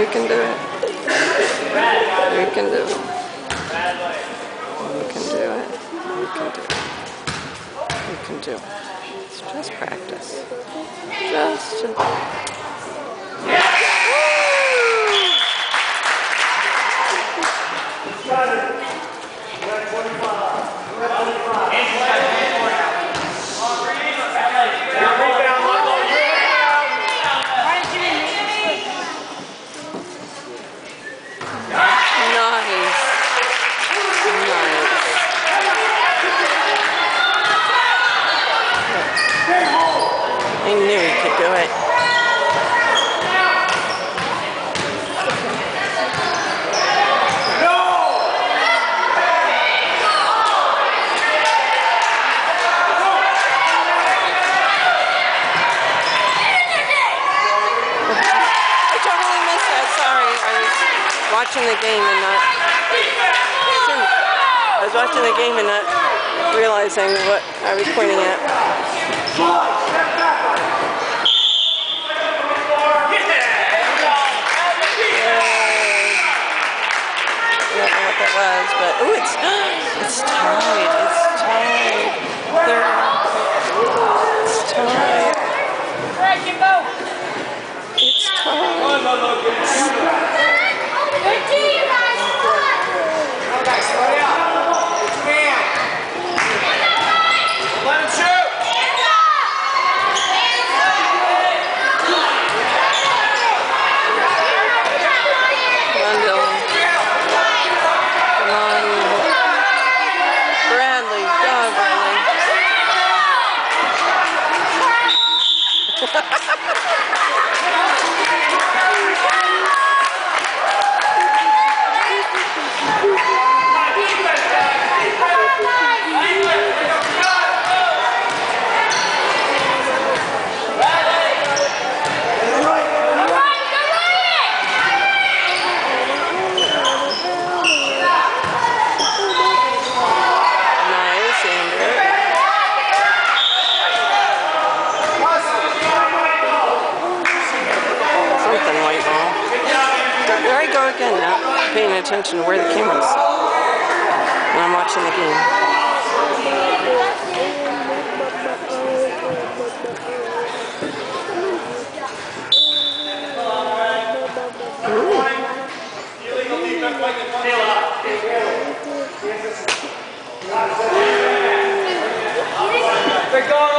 You can do it. You can do it. You can do it. You can do it. You can do it. It's just practice. Just. Nice. I knew he could do it. I totally missed that. Sorry. I was watching the game and not. I was watching the game and not realizing what I was pointing at. Was, but oh, it's it's tied. It's tied. They're, it's tied. It's There I go again now, paying attention to where the camera's. When I'm watching the game. They're going